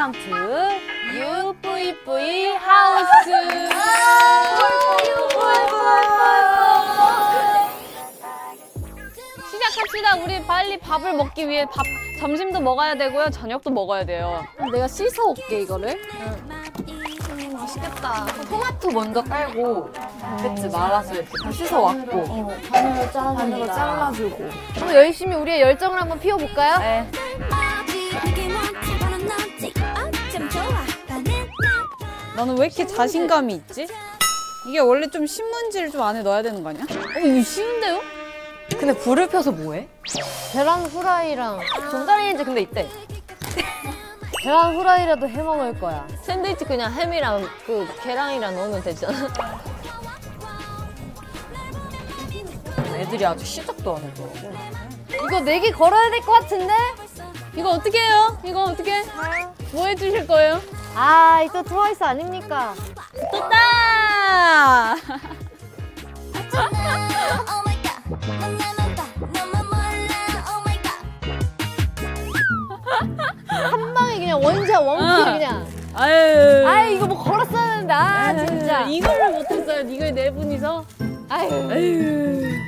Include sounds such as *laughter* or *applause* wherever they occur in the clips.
Welcome to 유뿌이뿌이 하우스. 시작합시다. 우리 빨리 밥을 먹기 위해 밥 점심도 먹어야 되고요. 저녁도 먹어야 돼요. 내가 씻어 올게 이거를. 맛있겠다. 토마토 먼저 깔고 배치 말아서 이렇게 다 씻어 왔고 반으로 반으로 잘라주고 한번 열심히 우리의 열정을 한번 피워볼까요? 네. 너는 왜 이렇게 자신감이 있지? 이게 원래 좀 신문지를 좀 안에 넣어야 되는 거 아니야? 어, 이거 쉬운데요? 근데 불을 펴서 뭐해? 계란 후라이랑 전자레인지 근데 있대 계란 후라이라도 해 먹을 거야. 샌드위치 그냥 햄이랑 그 계란이랑 넣으면 되잖아. 애들이 아직 시작도 안 해더라고 이거 내기 걸어야 될 것 같은데? 이거 어떻게 해요? 이거 어떻게? 뭐 해주실 거예요? 아, 이또 트와이스 아닙니까? 떴다! *laughs* 한 방에 그냥 원샷 원킬 아. 그냥. 아유. 아, 이거 뭐 걸었어야 되는데. 아, 진짜. 이거를 못했어요. 이걸 네 분이서. 아유, 아유.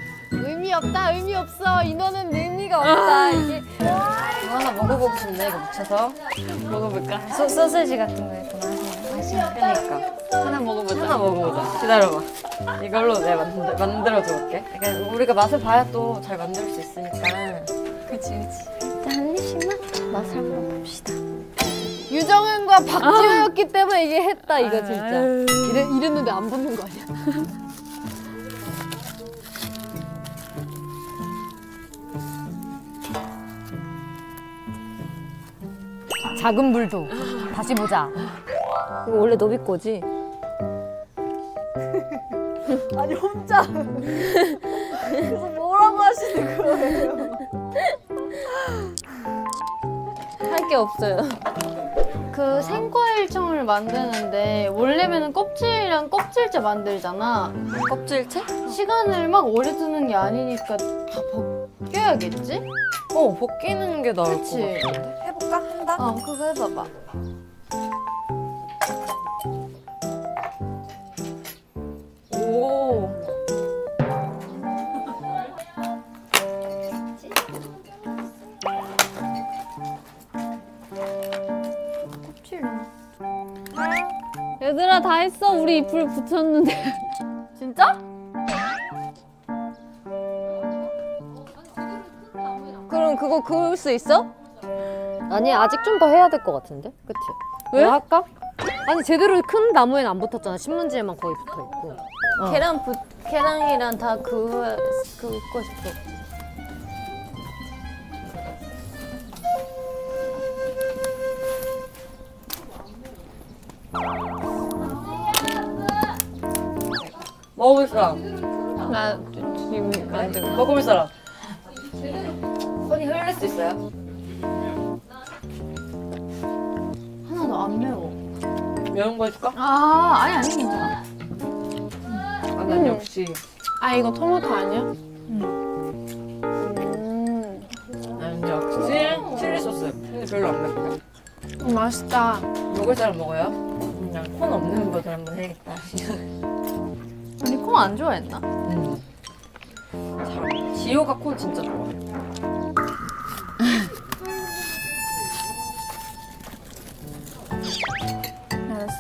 의미 없다, 의미 없어. 인원은 의미가 없다. 이게. 이거 하나 먹어보고 싶네 이거 묻혀서 먹어볼까? 소, 소세지 같은 거 있구나. 그러니까 하나 먹어보자. 하나 먹어보자 기다려봐 이걸로 내가 만들, 만들어줘 볼게 그러니까 우리가 맛을 봐야 또 잘 만들 수 있으니까 그치, 그치. 일단 한 입씩만 맛을 한번 봅시다. 유정은과 박지효였기 때문에 이게 했다, 이거 진짜. 이래, 이랬는데 안 붙는 거 아니야? *laughs* 작은 불도 다시 보자. 이거 원래 너비 거지? *laughs* 아니 혼자 그래서 뭐라고 하시는 거예요? 할 게 없어요. 그 생과일청을 만드는데 원래면은 껍질이랑 껍질째 만들잖아. 껍질채? 시간을 막 오래 두는 게 아니니까 다 벗겨야겠지? 어 벗기는 게 나을 그치? 것 같은데 해볼까? 한다? 어, 그거 해봐봐. 오 얘들아 다 했어. 우리 이불 붙였는데. *laughs* 진짜? 그럼 그거 그을 수 있어? 아니 아직 좀 더 해야 될 것 같은데, 그치? 왜? 뭐 할까? 아니 제대로 큰 나무에는 안 붙었잖아. 신문지에만 거의 붙어 있고. 계란 부, 계란이랑 다 그거 그거 싶어. 먹어볼 사람 나 지금 안. 먹어볼 사람 손이 흘릴 수 있어요? 안 매워. 매운 거 해줄까? 아, 아니 아니 괜찮아. 아, 난 역시 아 이거 토마토 아니야? 난 역시 칠리 소스 근데 별로 안 맵다 음, 맛있다. 먹을 사람 먹어요? 그냥 콘 없는 버전 한번 해야겠다 *laughs* 우리 콩안 좋아했나? 음. 잘 지효가 콘 진짜 좋아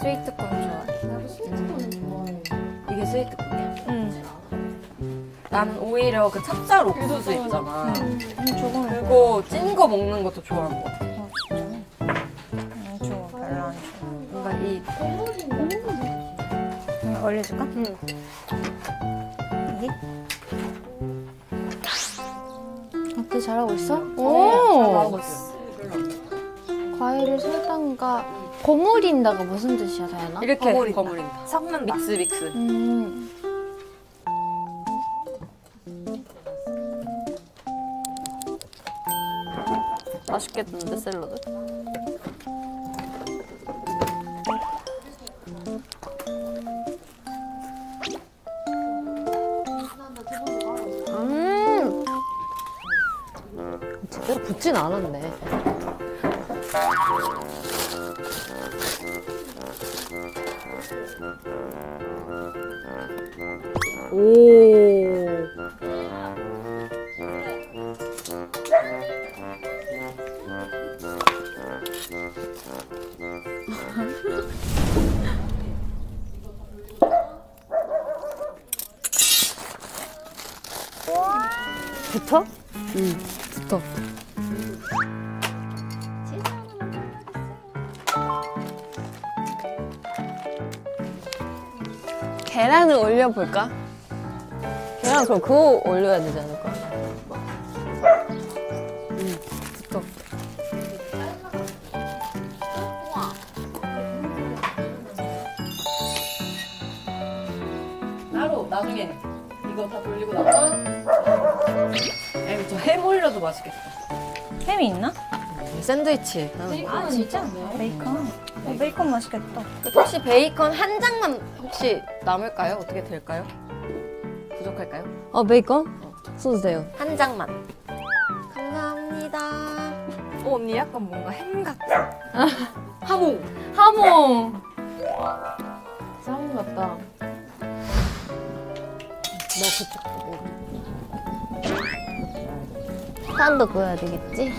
스위트 콘 좋아해. 이게 스위트 콘이야? 난 오히려 그 찹쌀 옥수수 있잖아 그거 찐 거 먹는 것도 좋아하는 것 같아 안 좋아, 별로 안 좋아. 뭔가 이 올려줄까? 응. 여기? 어때 잘하고 있어? 오. 있어. 과일을 설탕과 버무린다가 무슨 뜻이야, 다현아? 이렇게 버무린다. 버무린다 섞는다 믹스 믹스 음. 맛있겠는데 샐러드? 음. 제대로 붙진 않았네. 오. 볼까? 계란 그럼 그거 올려야 되지 않을까? 붙어. 따로 나중에 이거 다 돌리고 나서 에이 저햄 올려도 맛있겠다. 햄이 있나? 샌드위치. 아 진짜? 베이컨. 어, 베이컨 맛있겠다. 혹시 베이컨 한 장만 혹시 남을까요? 어떻게 될까요? 부족할까요? 어 베이컨? 써주세요. 한 장만. 감사합니다. 어, 언니 약간 뭔가 햄 같아. 하몽. 하몽. 사람 같다. 너 그쪽 산도 구워야 되겠지?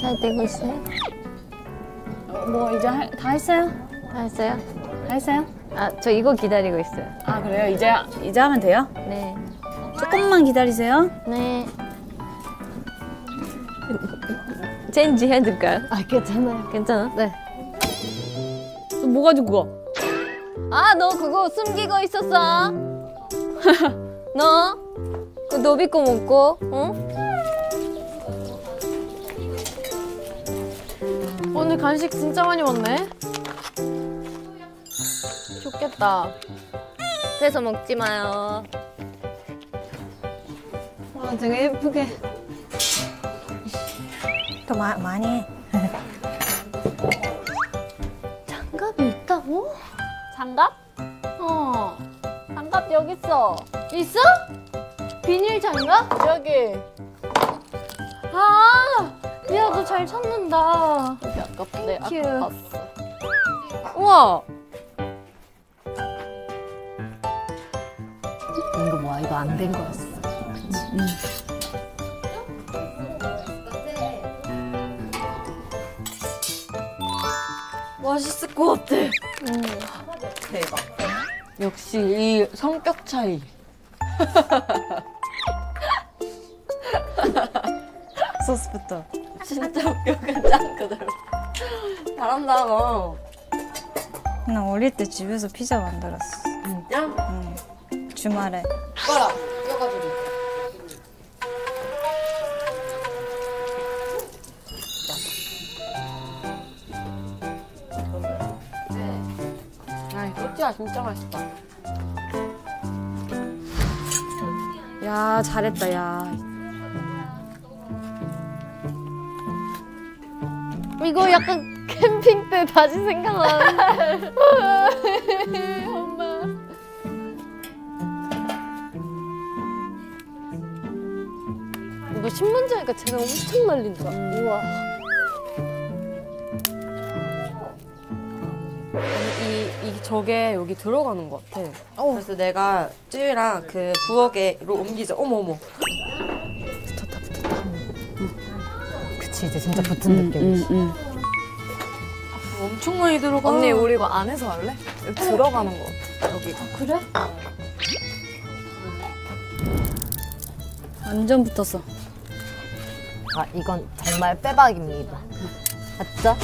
잘 되고 있어요? 뭐 이제 할- 다 했어요? 다 했어요? 다 했어요? 아, 저 이거 기다리고 있어요. 아 그래요? 이제 이제 하면 돼요? 네. 조금만 기다리세요. 네. 체인지 해줄까요? 아 괜찮아요. 괜찮아? 네. 또뭐 가지고 가? 아, 너 그거 숨기고 있었어? *laughs* 너? 그 노비 거 먹고, 응? 오늘 간식 진짜 많이 먹네. 좋겠다. 그래서 먹지 마요. 아 되게 예쁘게. 더 마, 많이 해. 장갑이 있다고? 장갑? 어. 장갑 여기 있어. 있어? 비닐 장갑? 여기. 아, 야, 너 잘 찾는다. 아깝네. 아까 큐. 봤어. 우와. 이거 뭐야? 이거 안 된 거였어. 맛있을 것 같아. 대박. 역시 이 성격 차이. *laughs* 소스부터. 진짜 웃겨 그짱 그대로. 잘한다 너. 나 어릴 때 집에서 피자 만들었어. 진짜? 응. 주말에. 봐라. 껴가지고. 아, tortilla 진짜 맛있다. 야 잘했다 야. 이거 약간 캠핑 때 다시 생각나는. *laughs* 엄마. 이거 신문지니까 쟤네 엄청 날린다. 우와. 이, 이 저게 여기 들어가는 것 같아. 그래서 내가 쯔유랑 그 부엌에로 옮기자. 어머 어머. 그치 이제 진짜 붙은 느낌이지. 응. 엄청 많이 들어가. 언니 우리 이거 안에서 할래? 여기 들어가는 것 같아. 여기가. 그래? 완전 붙었어. 아 이건 정말 빼박입니다. 맞죠?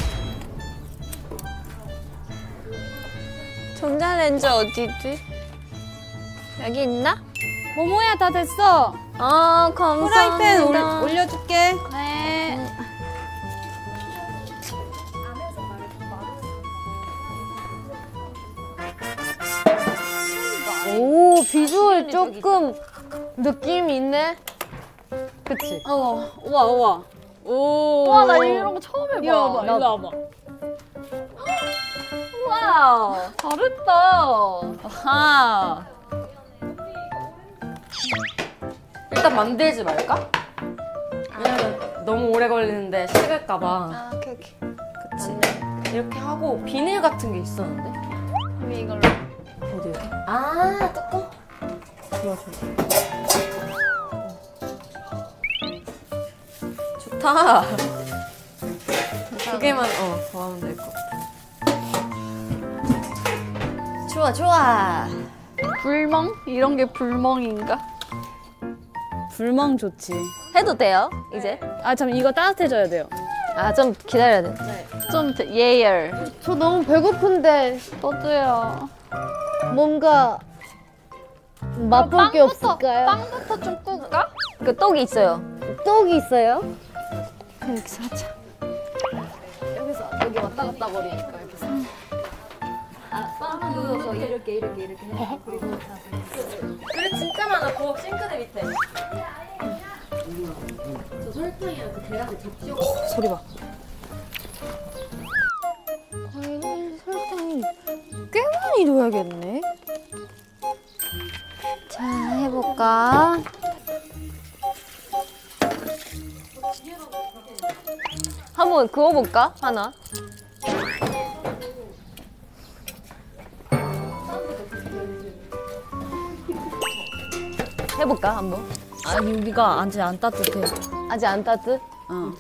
전자레인지 어디지? 여기 있나? 모모야 다 됐어. 아, 감사합니다. 프라이팬 올, 올려줄게. 비주얼 조금 느낌 있네. 그치? 어, 우와 우와. 오. 와나 이런 거 처음 해봐. 이리 와봐. 나- 이리 와봐. wow 잘했다. 아하. 일단 만들지 말까? 왜냐면 너무 오래 걸리는데 식을까봐. 아, 오케이, 오케이. 그치. 이렇게 하고 비닐 같은 게 있었는데 그럼 이걸로. 어디 여기? 아 뚜껑? 좋아 좋아 좋다 두 개만 어 더하면 될 것 같아 좋아 좋아 불멍? 이런 게 불멍인가? 불멍 좋지. 해도 돼요, 이제? 아, 참, 이거 따뜻해져야 돼요. 아, 좀 기다려야 돼. 좀 더- 예열. 저 너무 배고픈데 저도요. 뭔가 맛볼 게 없을까요? 빵부터 좀 구울까? 그 떡이 있어요. 떡이 있어요? 여기서 하자. 여기서 여기 왔다 갔다 거리니까 여기서. 아, 빵 누워서 이렇게 이렇게 이렇게 해. 그리고 그래 진짜 많아 부엌 싱크대 밑에 소리 봐. 과일을 설탕이 꽤 많이 넣어야겠네. 해볼까? 한번 그어볼까? 하나. 해볼까? 한번. 아니, 우리가 아직 안 따뜻해. 아직 안 따뜻? 어.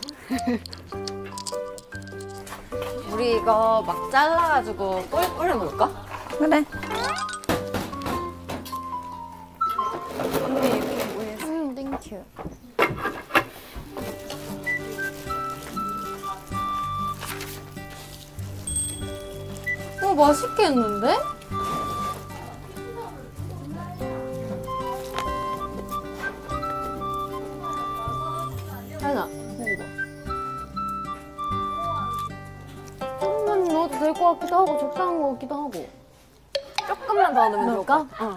우리 이거 막 잘라가지고 꿀 뿌려볼까? 그래. 음, 땡큐. 어, 맛있겠는데? 하나, 먹어봐. 조금만 넣어도 될 것 같기도 하고, 적당한 것 같기도 하고. 조금만 더 넣으면 좋을 것? 같아 어.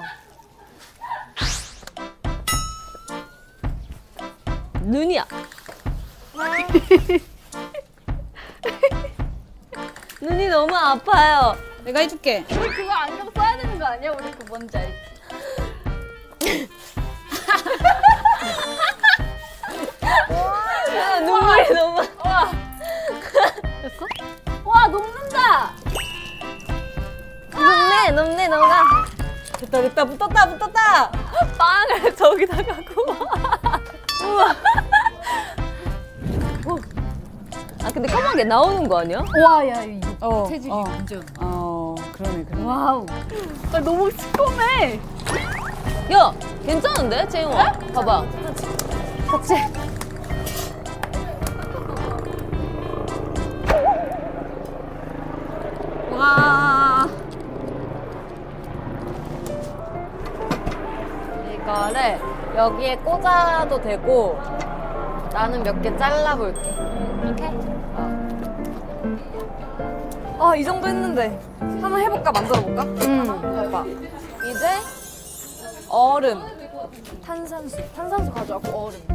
눈이야. *laughs* 눈이 너무 아파요. 내가 해줄게. 우리 그거 안경 써야 되는 거 아니야? 우리 그 뭔지 알지? 아, 눈물이 너무. 됐어? 와 녹는다! 녹네, 녹네, 녹아. 됐다, 됐다. 붙었다, 붙었다. 빵을 저기다가 구워. *laughs* 우와. 근데 까맣게 나오는 거 아니야? 와, 야, 이거 어. 체질이 어. 완전. 어, 그러네, 그러네. wow. 아, 너무 시커매. 야, 괜찮은데, 재용아? 봐봐. 같이. 와. 이거를 여기에 꽂아도 되고 나는 몇 개 잘라볼게 아 이 정도 했는데 한번 해볼까 만들어볼까? 응. 해봐 이제 얼음 탄산수 탄산수 가져왔고 얼음.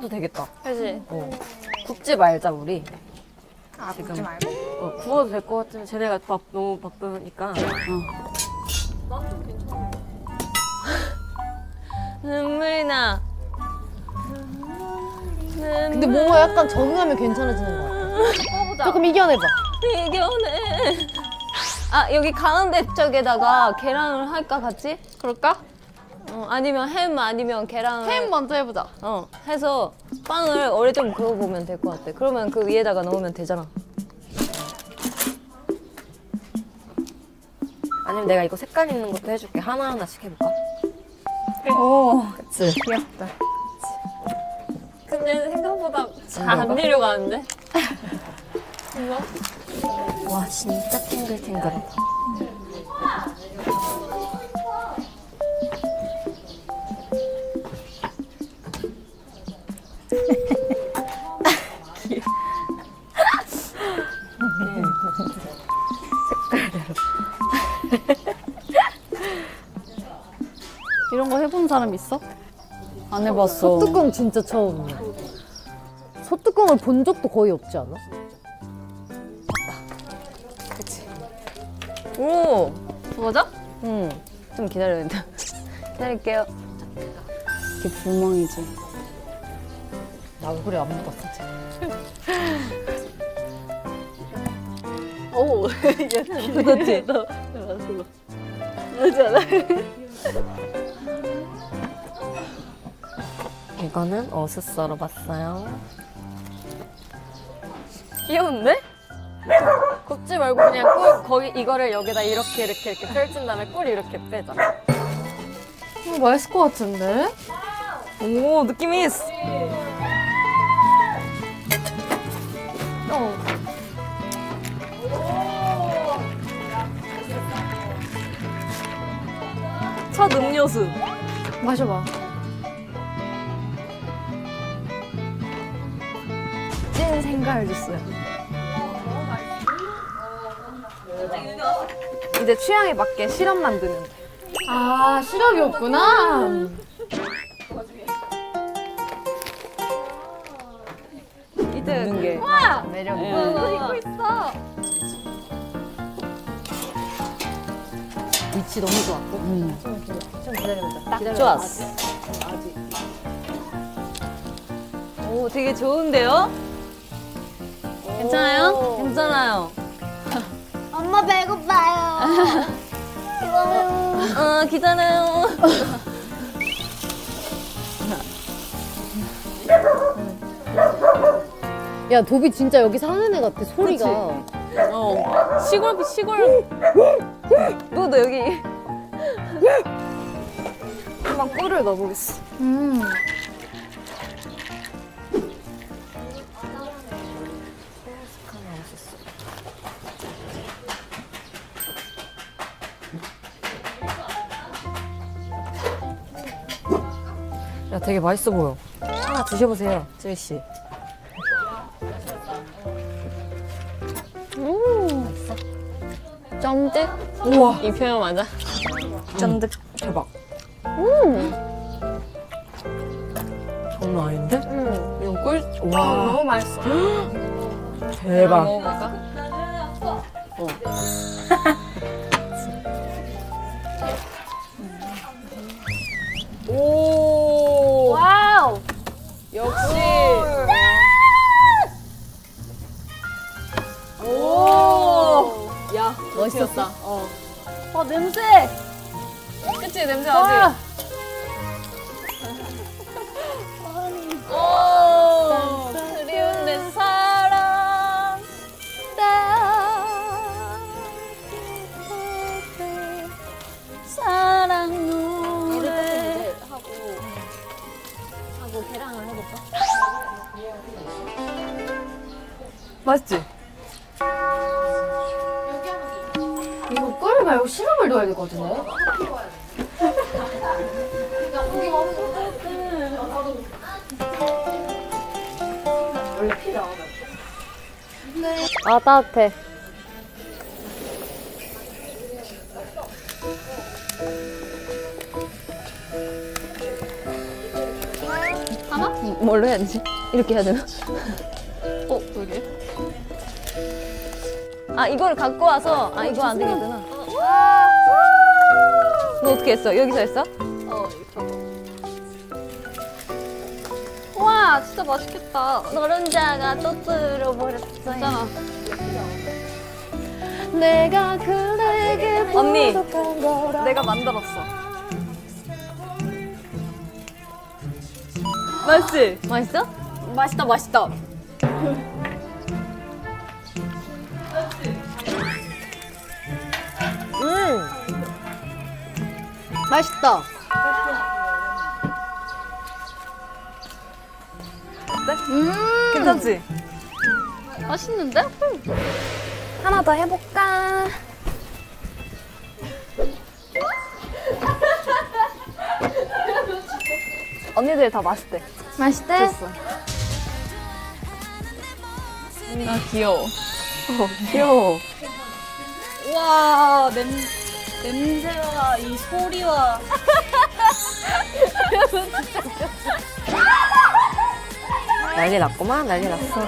꽂아도 되겠다 그지? 어. 굽지 말자 우리 아, 지금. 굽지 말고. 어, 구워도 될 것 같은데 쟤네가 밥 너무 바쁘니까 눈물이 나. 근데 뭔가 약간 적응하면 괜찮아지는 것 같아. 조금 이겨내봐. 이겨내. 아 여기 가운데 쪽에다가 계란을 할까 같이? 그럴까? 어, 아니면 햄 아니면 계란을 햄 먼저 해보자. 어 해서 빵을 오래 좀 구워보면 될 것 같아. 그러면 그 위에다가 넣으면 되잖아. 아니면 내가 이거 색깔 있는 것도 해줄게 하나하나씩 해볼까? 오. 그치 귀엽다. 근데 생각보다 잘 안 내려가는데? *laughs* 와 진짜 탱글탱글하다 사람 있어? 안 해봤어. 소뚜껑 진짜 처음이야. 소뚜껑을 본 적도 거의 없지 않아? 오! 맞아? 응. 좀 기다려야 돼. 기다릴게요. 이게 불멍이지. 나 얼굴에 안 묻었어. 오! 그렇지. 너, 맞았어. 그렇지 않아? 이거는 어슷 썰어봤어요. 귀여운데? 굽지 말고 그냥 꿀, 거기, 이거를 여기다 이렇게, 이렇게, 이렇게 펼친 다음에 꿀 이렇게 빼자. 어, 맛있을 것 같은데? 오, 느낌이 있어. 어. 첫 음료수. 마셔봐. 주스요. 이제 취향에 맞게 시럽 만드는. 아, 시럽이 없구나. 이제 먹는 게. 매력이. 예. 있어. 위치 너무 좋았고. 음. 좀 기다려보자. 딱 좋았어. 오, 되게 좋은데요? 괜찮아요? 괜찮아요. 엄마 배고파요. 어, 기다려요. 야, 도비 진짜 여기 사는 애 같아, 소리가. 어. 시골, 시골. 너도 여기. 한번 꿀을 넣어보겠어. 야, 되게 맛있어 보여. 하나 드셔보세요, 쯔위 씨. 쫀득? 우와, 이 표현 맞아? 짠득 대박. 음. 장난 아닌데? 응. 이거 꿀, 와, 너무 맛있어. *gasps* 대박. 먹어볼까? 오. 야, 멋있었다. 어. 어, 냄새! 그치, 냄새 나지? *laughs* 오. 그리운 내 사랑. 사랑 노래. 하고 계량을 해볼까? 맛있지? 넣어야 되거든요. 아, 따뜻해. 뭘로 해야 되지? 이렇게 해야 되나? 어, 그게? 아, 이걸 갖고 와서, 아, 이거 안 되겠구나. 너 어떻게 했어? 여기서 했어? 어, 와, 진짜 맛있겠다. 노른자가 또 들어버렸어요. 있잖아. 내가 그대에게 언니. 내가 만들었어. 맛있지? 맛있어? 맛있다, 맛있다. 맛있다. 괜찮지? 맛있는데? 하나 더 해볼까? 언니들 다 맛있대. 맛있대? 됐어. 나 귀여워. 귀여워. 와 냄, 냄새와 이 소리와 *laughs* 난리 났구만, 난리 났어.